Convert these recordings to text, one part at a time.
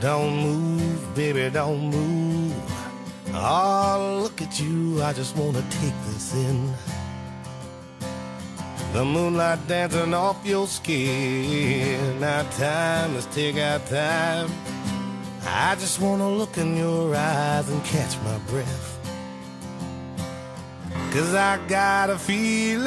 Don't move, baby, don't move. Oh, look at you, I just wanna take this in. The moonlight dancing off your skin. Now time, let's take our time. I just wanna look in your eyes and catch my breath. Cause I got a feeling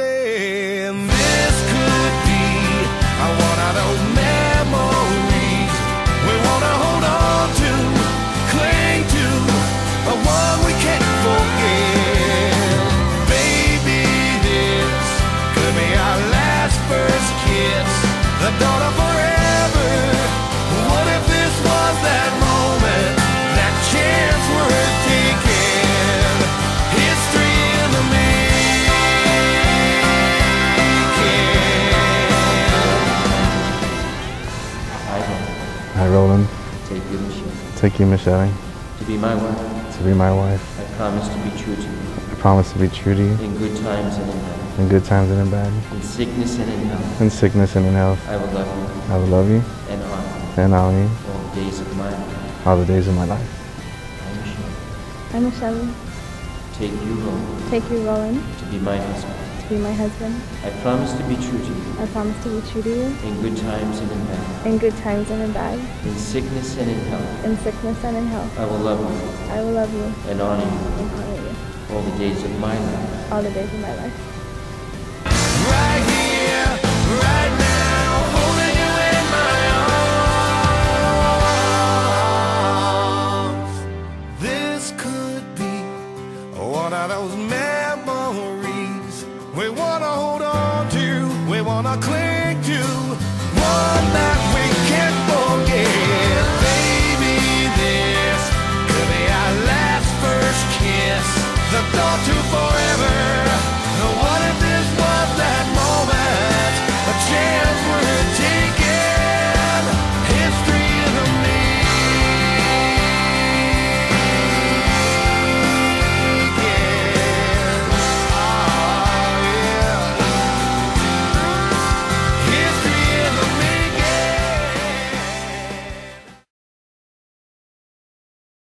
Roland, Take you, Michelle, take you, Michelle, to be my wife. to be my wife. I promise to be true to you I promise to be true to you in good times and in bad, in good times and in bad, in sickness and in health. in sickness and in health. I will love you I will love you and honor you and honor you all the days of my life. all the days of my life. I, Michelle, I'm Michelle. take you, Roland, Take you, Roland, to be my husband. To be my husband. I promise to be true to you I promise to be true to you in good times and in bad, in good times and in bad, in sickness and in health. in sickness and in health. I will love you I will love you and honor you and honor you all the days of my life. all the days of my life. We wanna hold on to, we wanna cling to,